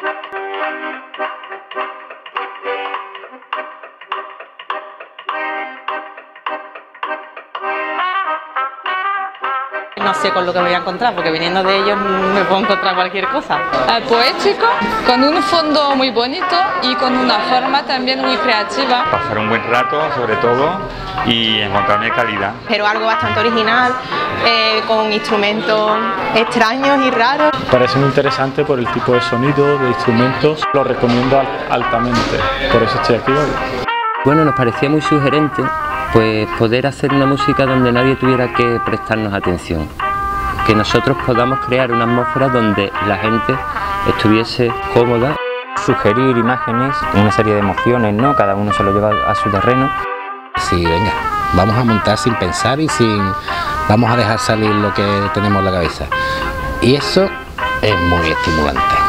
No sé con lo que me voy a encontrar, porque viniendo de ellos me puedo encontrar cualquier cosa. Eh, poético, con un fondo muy bonito y con una forma también muy creativa. Pasar un buen rato, sobre todo, y encontrarme calidad. Pero algo bastante original, eh, con instrumentos extraños y raros. Parece muy interesante por el tipo de sonido, de instrumentos, lo recomiendo altamente, por eso estoy aquí hoy. Bueno, nos parecía muy sugerente pues poder hacer una música donde nadie tuviera que prestarnos atención, que nosotros podamos crear una atmósfera donde la gente estuviese cómoda. Sugerir imágenes, una serie de emociones, ¿no? Cada uno se lo lleva a su terreno. Sí, venga, vamos a montar sin pensar y sin... Vamos a dejar salir lo que tenemos en la cabeza. Y eso es muy estimulante.